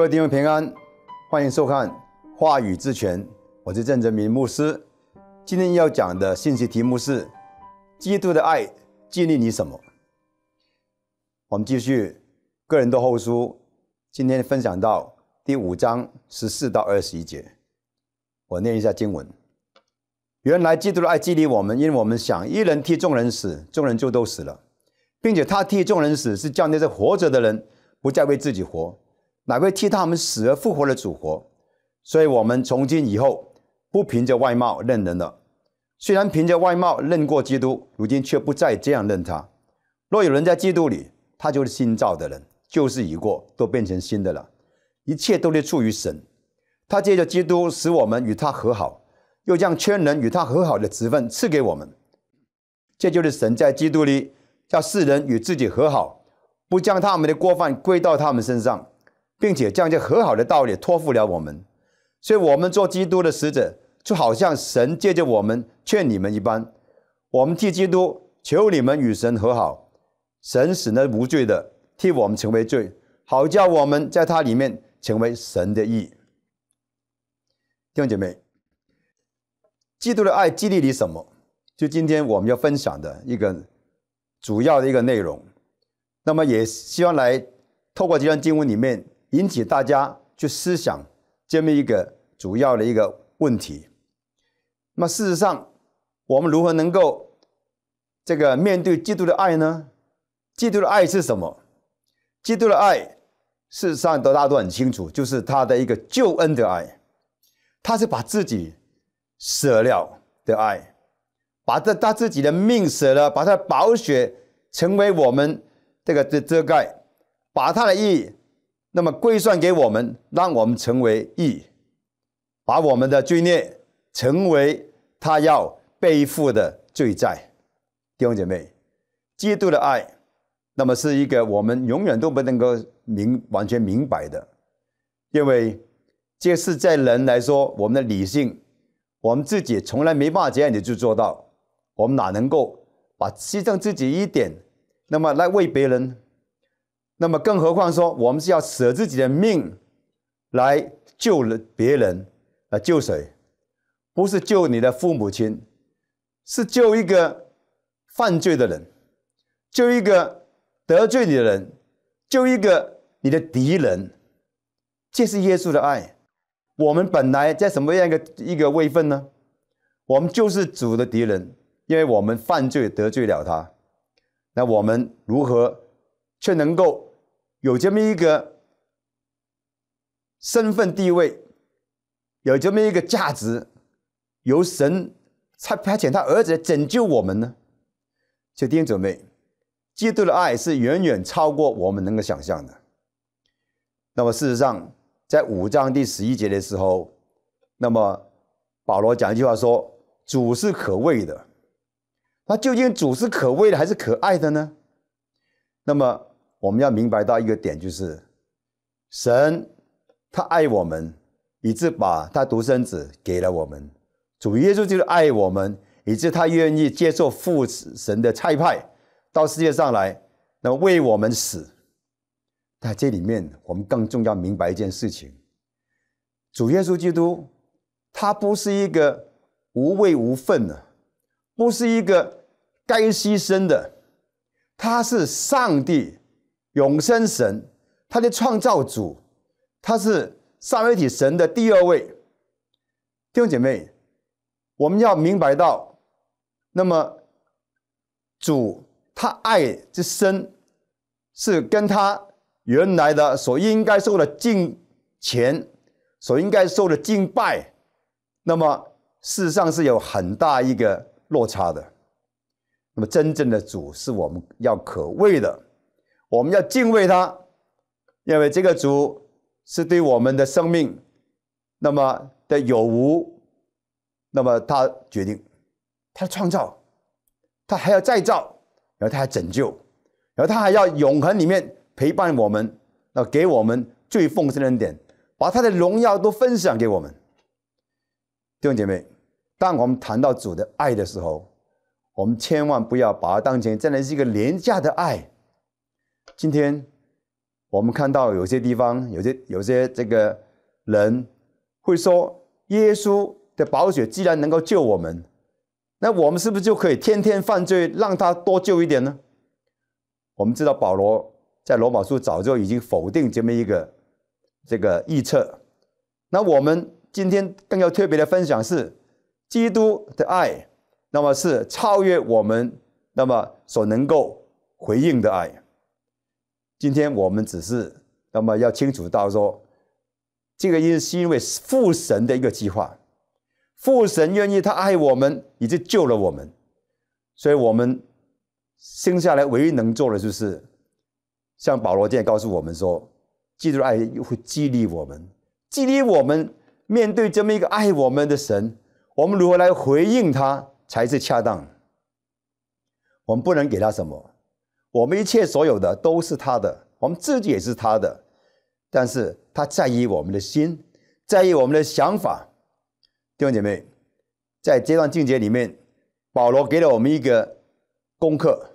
各位弟兄平安，欢迎收看《话语之泉》，我是郑哲明牧师。今天要讲的信息题目是：基督的爱激励你什么？我们继续《个人的后书》，今天分享到第五章十四到二十一节。我念一下经文：原来基督的爱激励我们，因为我们想一人替众人死，众人就都死了，并且他替众人死，是叫那些活着的人不再为自己活。哪位替他们死而复活的主活？所以，我们从今以后不凭着外貌认人了。虽然凭着外貌认过基督，如今却不再这样认他。若有人在基督里，他就是新造的人，旧事已过，都变成新的了。一切都是出于神。他借着基督使我们与他和好，又将全人与他和好的职分赐给我们。这就是神在基督里叫世人与自己和好，不将他们的过犯归到他们身上。并且将这和好的道理托付了我们，所以，我们做基督的使者，就好像神借着我们劝你们一般。我们替基督求你们与神和好，神使那无罪的替我们成为罪，好叫我们在他里面成为神的义。弟兄姐妹，基督的爱激励你什么？就今天我们要分享的一个主要的一个内容。那么，也希望来透过这段经文里面。引起大家去思想这么一个主要的一个问题。那么事实上，我们如何能够这个面对基督的爱呢？基督的爱是什么？基督的爱，事实上大家都很清楚，就是他的一个救恩的爱，他是把自己舍了的爱，把这他自己的命舍了，把他的宝血成为我们这个的遮盖，把他的义。那么归算给我们，让我们成为义，把我们的罪孽成为他要背负的罪债。弟兄姐妹，基督的爱，那么是一个我们永远都不能够明完全明白的，因为这是在人来说，我们的理性，我们自己从来没办法这样的去做到，我们哪能够把牺牲自己一点，那么来为别人？那么，更何况说，我们是要舍自己的命来救人、别人，来救谁？不是救你的父母亲，是救一个犯罪的人，救一个得罪你的人，救一个你的敌人。这是耶稣的爱。我们本来在什么样一个一个位分呢？我们就是主的敌人，因为我们犯罪得罪了他。那我们如何却能够？有这么一个身份地位，有这么一个价值，由神差派遣他儿子来拯救我们呢？就弟兄姊妹，基督的爱是远远超过我们能够想象的。那么事实上，在五章第十一节的时候，那么保罗讲一句话说：“主是可畏的。”那究竟主是可畏的还是可爱的呢？那么。我们要明白到一个点，就是神他爱我们，以致把他独生子给了我们。主耶稣就是爱我们，以致他愿意接受父神的差派到世界上来，那为我们死。在这里面，我们更重要明白一件事情：主耶稣基督他不是一个无畏无份的，不是一个该牺牲的，他是上帝。永生神，他的创造主，他是三位一体神的第二位。弟兄姐妹，我们要明白到，那么主他爱之深，是跟他原来的所应该受的敬虔，所应该受的敬拜，那么事实上是有很大一个落差的。那么真正的主是我们要可畏的。我们要敬畏他，因为这个主是对我们的生命，那么的有无，那么他决定，他创造，他还要再造，然后他还拯救，然后他还要永恒里面陪伴我们，那给我们最丰盛的恩典，把他的荣耀都分享给我们。弟兄姐妹，当我们谈到主的爱的时候，我们千万不要把它当成真的是一个廉价的爱。今天我们看到有些地方，有些有些这个人会说，耶稣的宝血既然能够救我们，那我们是不是就可以天天犯罪，让他多救一点呢？我们知道保罗在罗马书早就已经否定这么一个这个预测。那我们今天更要特别的分享是，基督的爱，那么是超越我们那么所能够回应的爱。今天我们只是那么要清楚到说，这个因是因为父神的一个计划，父神愿意他爱我们，以及救了我们，所以我们。生下来唯一能做的就是，像保罗这样告诉我们说，基督的爱会激励我们，激励我们面对这么一个爱我们的神，我们如何来回应他才是恰当。我们不能给他什么，我们一切所有的都是他的，我们自己也是他的，但是他在意我们的心，在意我们的想法。弟兄姐妹，在这段境界里面，保罗给了我们一个功课。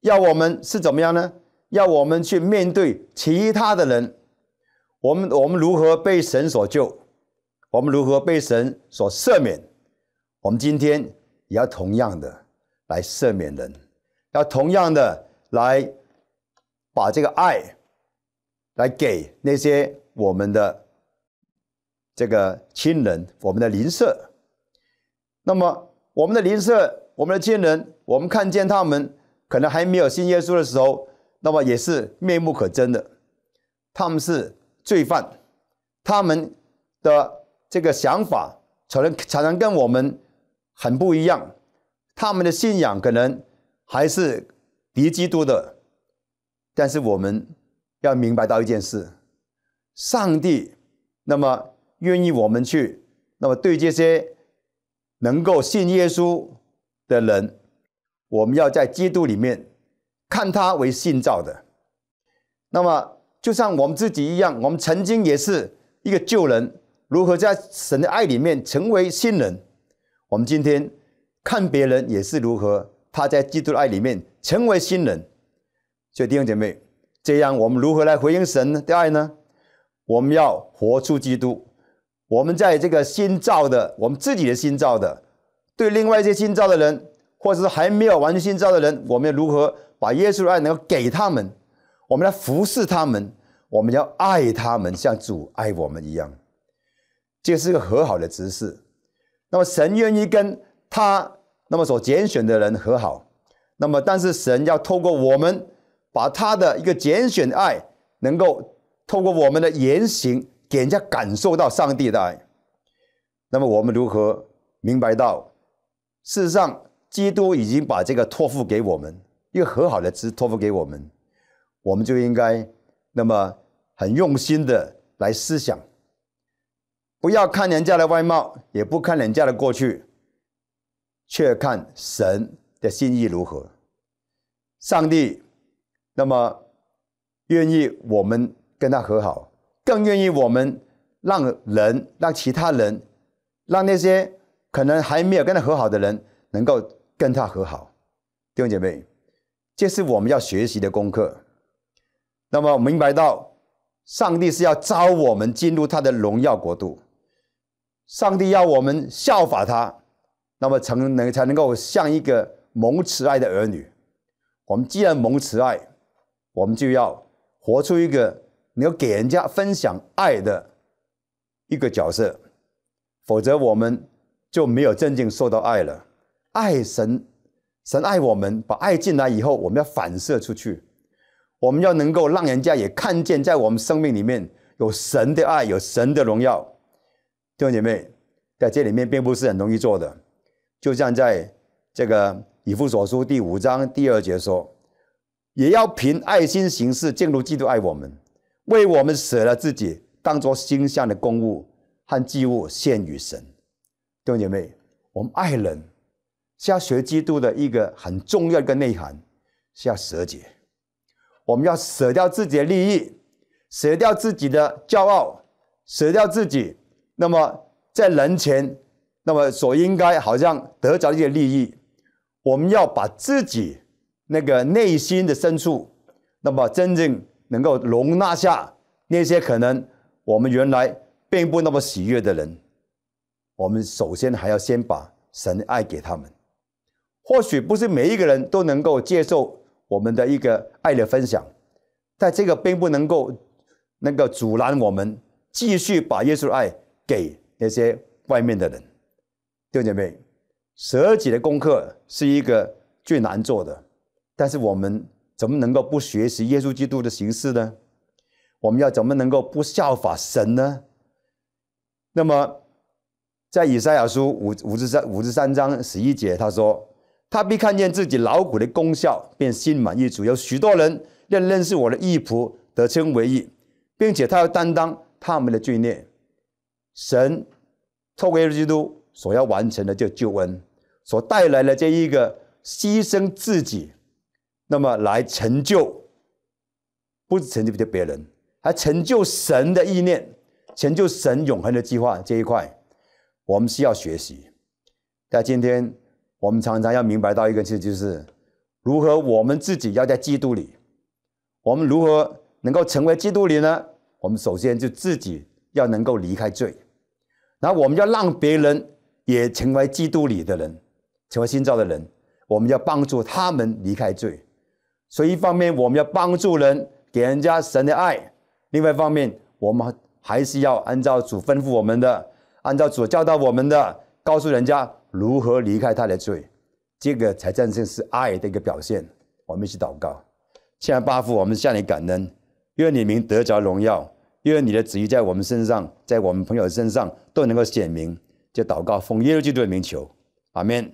要我们是怎么样呢？要我们去面对其他的人，我们我们如何被神所救？我们如何被神所赦免？我们今天也要同样的来赦免人，要同样的来把这个爱来给那些我们的这个亲人，我们的邻舍。那么我们的邻舍，我们的亲人，我们看见他们。可能还没有信耶稣的时候，那么也是面目可憎的。他们是罪犯，他们的这个想法可能常常跟我们很不一样。他们的信仰可能还是敌基督的。但是我们要明白到一件事：上帝那么愿意我们去，那么对这些能够信耶稣的人。我们要在基督里面看他为信造的，那么就像我们自己一样，我们曾经也是一个旧人，如何在神的爱里面成为新人？我们今天看别人也是如何他在基督的爱里面成为新人。所以弟兄姐妹，这样我们如何来回应神的爱呢？我们要活出基督。我们在这个新造的，我们自己的新造的，对另外一些新造的人。或者是还没有完全新造的人，我们要如何把耶稣的爱能够给他们？我们来服侍他们，我们要爱他们，像主爱我们一样。这是个和好的姿势。那么神愿意跟他那么所拣选的人和好，那么但是神要透过我们，把他的一个拣选的爱，能够透过我们的言行，给人家感受到上帝的爱。那么我们如何明白到，事实上？基督已经把这个托付给我们，一个和好的词托付给我们，我们就应该那么很用心的来思想，不要看人家的外貌，也不看人家的过去，却看神的心意如何。上帝那么愿意我们跟他和好，更愿意我们让人、让其他人、让那些可能还没有跟他和好的人能够。跟他和好，弟兄姐妹，这是我们要学习的功课。那么明白到，上帝是要招我们进入他的荣耀国度，上帝要我们效法他，那么成能才能够像一个蒙慈爱的儿女。我们既然蒙慈爱，我们就要活出一个你要给人家分享爱的一个角色，否则我们就没有真正受到爱了。爱神，神爱我们，把爱进来以后，我们要反射出去，我们要能够让人家也看见，在我们生命里面有神的爱，有神的荣耀。弟兄姐妹，在这里面并不是很容易做的，就像在这个以弗所书第五章第二节说，也要凭爱心行事，正如基督爱我们，为我们舍了自己，当作馨香的公物和祭物献与神。弟兄姐妹，我们爱人。是要学基督的一个很重要一个内涵，是要舍己。我们要舍掉自己的利益，舍掉自己的骄傲，舍掉自己。那么在人前，那么所应该好像得着一些利益，我们要把自己那个内心的深处，那么真正能够容纳下那些可能我们原来并不那么喜悦的人，我们首先还要先把神爱给他们。或许不是每一个人都能够接受我们的一个爱的分享，但这个并不能够那个阻拦我们继续把耶稣爱给那些外面的人。弟兄姐妹，舍己的功课是一个最难做的，但是我们怎么能够不学习耶稣基督的形式呢？我们要怎么能够不效法神呢？那么，在以赛亚书五五十三五十三章十一节，他说。他必看见自己劳苦的功效，便心满意足。有许多人认认识我的义仆，得称为义，并且他要担当他们的罪孽。神透过耶稣基督所要完成的这救恩，所带来的这一个牺牲自己，那么来成就，不是成就别人，还成就神的意念，成就神永恒的计划这一块，我们需要学习。在今天。我们常常要明白到一个事，就是如何我们自己要在基督里，我们如何能够成为基督里呢？我们首先就自己要能够离开罪，然后我们要让别人也成为基督里的人，成为新造的人。我们要帮助他们离开罪，所以一方面我们要帮助人，给人家神的爱；另外一方面，我们还是要按照主吩咐我们的，按照主教导我们的，告诉人家。如何离开他的罪，这个才真正是爱的一个表现。我们一起祷告，亲爱的巴父，我们向你感恩，愿你名得着荣耀，愿你的旨意在我们身上，在我们朋友身上都能够显明。就祷告，奉耶稣基督的名求，阿门。